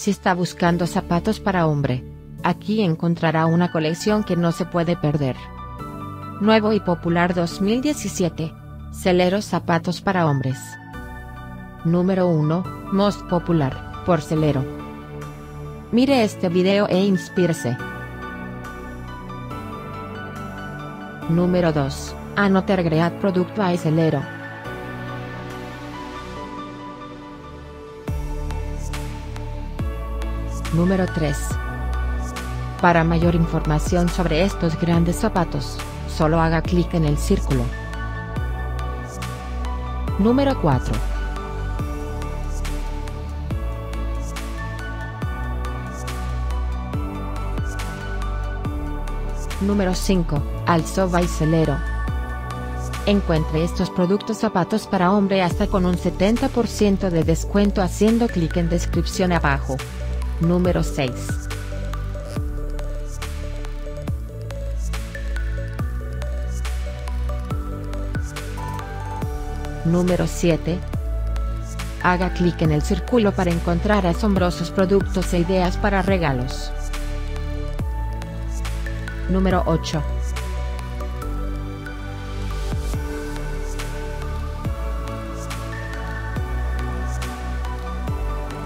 Si está buscando zapatos para hombre, aquí encontrará una colección que no se puede perder. Nuevo y popular 2017. Celeros zapatos para hombres. Número 1, Most Popular, por Celero. Mire este video e inspírese. Número 2, Anoter Great Product by Celero. Número 3. Para mayor información sobre estos grandes zapatos, solo haga clic en el círculo. Número 4. Número 5. Alzo Baicelero. Encuentre estos productos zapatos para hombre hasta con un 70% de descuento haciendo clic en descripción abajo. Número 6. Número 7. Haga clic en el círculo para encontrar asombrosos productos e ideas para regalos. Número 8.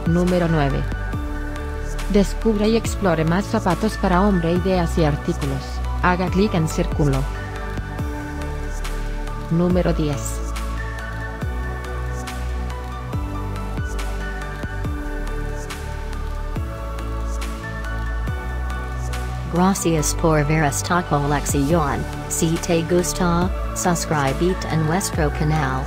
Número 9. Descubre y explore más zapatos para hombre, ideas y artículos. Haga clic en círculo. Número 10. Gracias por ver esta colección. Si te gusta, suscríbete en nuestro canal.